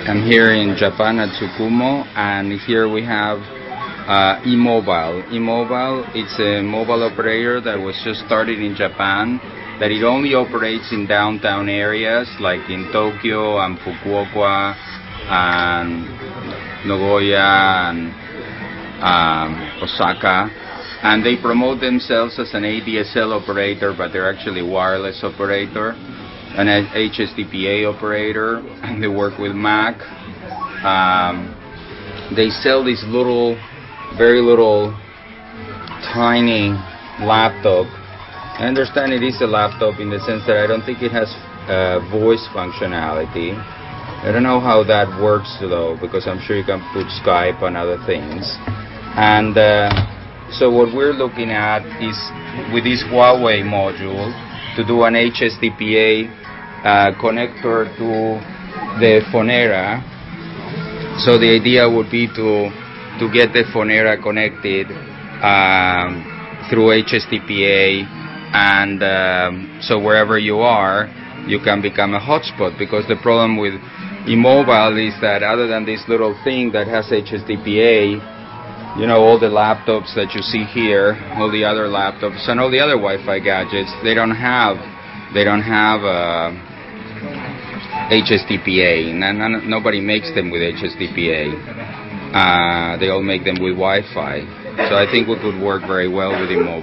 I'm here in Japan at Tsukumo, and here we have uh, eMobile. eMobile, it's a mobile operator that was just started in Japan, that it only operates in downtown areas like in Tokyo and Fukuoka and Nagoya and um, Osaka. And they promote themselves as an ADSL operator, but they're actually wireless operator an HSDPA operator, and they work with Mac. Um, they sell these little, very little, tiny laptop. I understand it is a laptop in the sense that I don't think it has uh, voice functionality. I don't know how that works though, because I'm sure you can put Skype and other things. And uh, so what we're looking at is with this Huawei module to do an HSDPA uh, connector to the Fonera. So the idea would be to to get the Fonera connected um, through HSDPA, and um, so wherever you are, you can become a hotspot. Because the problem with eMobile is that other than this little thing that has HSDPA, you know, all the laptops that you see here, all the other laptops, and all the other Wi-Fi gadgets, they don't have they don't have. Uh, HSDPA. None, nobody makes them with HSDPA. Uh, they all make them with Wi-Fi. So I think we could work very well with eMobile.